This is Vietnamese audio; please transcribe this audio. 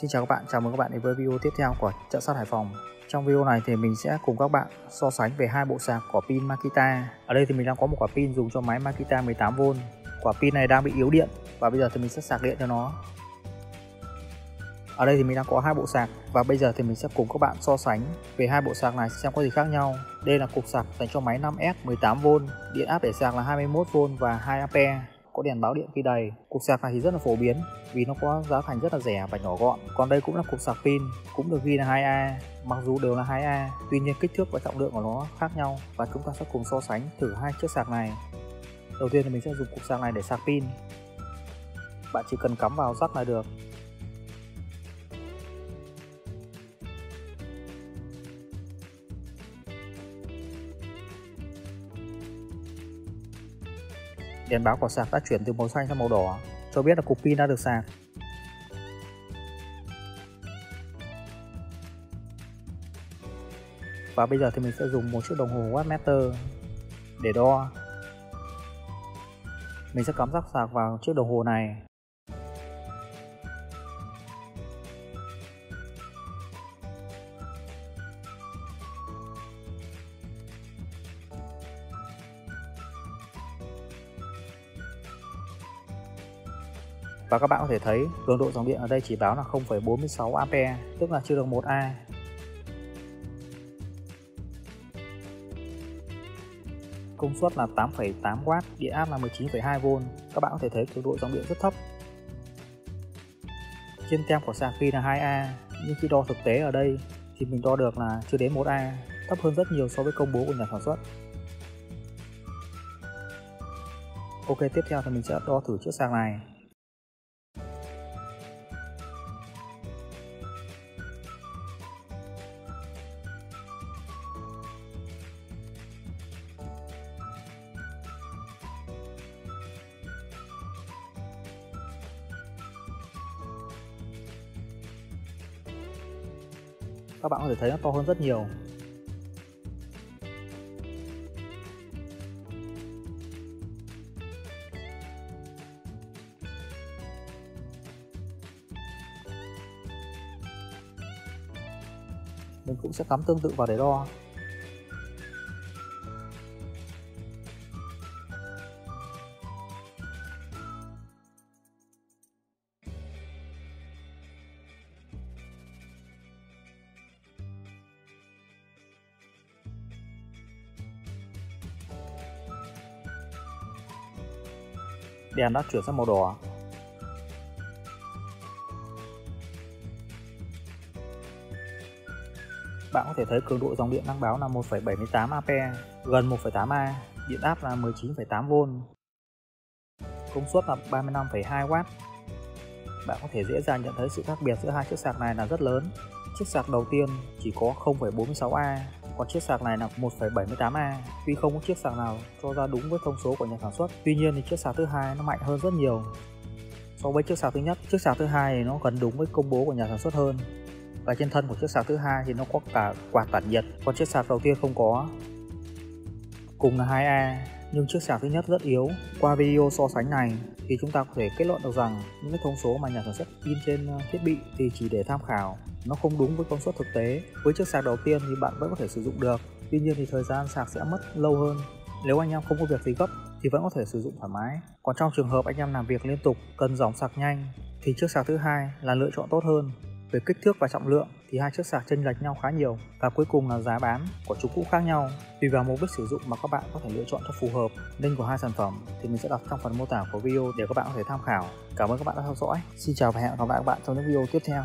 Xin chào các bạn, chào mừng các bạn đến với video tiếp theo của chợ sắt Hải Phòng. Trong video này thì mình sẽ cùng các bạn so sánh về hai bộ sạc của pin Makita. Ở đây thì mình đang có một quả pin dùng cho máy Makita 18V. Quả pin này đang bị yếu điện và bây giờ thì mình sẽ sạc điện cho nó. Ở đây thì mình đang có hai bộ sạc và bây giờ thì mình sẽ cùng các bạn so sánh về hai bộ sạc này xem có gì khác nhau. Đây là cục sạc dành cho máy 5S 18V, điện áp để sạc là 21V và 2A có đèn báo điện khi đầy. Cục sạc này thì rất là phổ biến vì nó có giá thành rất là rẻ và nhỏ gọn. Còn đây cũng là cục sạc pin, cũng được ghi là 2A, mặc dù đều là 2A, tuy nhiên kích thước và trọng lượng của nó khác nhau và chúng ta sẽ cùng so sánh thử hai chiếc sạc này. Đầu tiên thì mình sẽ dùng cục sạc này để sạc pin. Bạn chỉ cần cắm vào rắc là được. Đèn báo của sạc đã chuyển từ màu xanh sang màu đỏ, cho biết là cục pin đã được sạc. Và bây giờ thì mình sẽ dùng một chiếc đồng hồ wattmeter để đo. Mình sẽ cắm rắc sạc vào chiếc đồng hồ này Và các bạn có thể thấy cường độ dòng điện ở đây chỉ báo là 0,46A, tức là chưa được 1A. Công suất là 8,8W, điện áp là 19,2V. Các bạn có thể thấy cường độ dòng điện rất thấp. Trên tem của sạc pin là 2A, nhưng khi đo thực tế ở đây thì mình đo được là chưa đến 1A, thấp hơn rất nhiều so với công bố của nhà sản xuất. Ok, tiếp theo thì mình sẽ đo thử chiếc sạc này. Các bạn có thể thấy nó to hơn rất nhiều. Mình cũng sẽ cắm tương tự vào để đo. Đèn đã chuyển sang màu đỏ bạn có thể thấy cường độ dòng điện đang báo là 1,78A, gần 1,8A, điện áp là 19,8V, công suất là 35,2W. Bạn có thể dễ dàng nhận thấy sự khác biệt giữa hai chiếc sạc này là rất lớn. Chiếc sạc đầu tiên chỉ có 0,46A còn chiếc sạc này là 1,78A tuy không có chiếc sạc nào cho ra đúng với thông số của nhà sản xuất. Tuy nhiên thì chiếc sạc thứ hai nó mạnh hơn rất nhiều. So với chiếc sạc thứ nhất chiếc sạc thứ hai thì nó gần đúng với công bố của nhà sản xuất hơn. Và trên thân của chiếc sạc thứ hai thì nó có cả quạt tản nhiệt còn chiếc sạc đầu tiên không có. Cùng là 2A nhưng chiếc sạc thứ nhất rất yếu. Qua video so sánh này thì chúng ta có thể kết luận được rằng những cái thông số mà nhà sản xuất in trên ờ, thiết bị thì chỉ để tham khảo, nó không đúng với công suất thực tế. Với chiếc sạc đầu tiên thì bạn vẫn có thể sử dụng được, tuy nhiên thì thời gian sạc sẽ mất lâu hơn. Nếu anh em không có việc gì gấp thì vẫn có thể sử dụng thoải mái. Còn trong trường hợp anh em làm việc liên tục, cần dòng sạc nhanh, thì chiếc sạc thứ hai là lựa chọn tốt hơn về kích thước và trọng lượng thì hai chiếc sạc chênh lệch nhau khá nhiều và cuối cùng là giá bán của chúng cũng khác nhau. Tùy vào mục đích sử dụng mà các bạn có thể lựa chọn cho phù hợp. Link của hai sản phẩm thì mình sẽ đặt trong phần mô tả của video để các bạn có thể tham khảo. Cảm ơn các bạn đã theo dõi. Xin chào và hẹn gặp lại các bạn trong những video tiếp theo.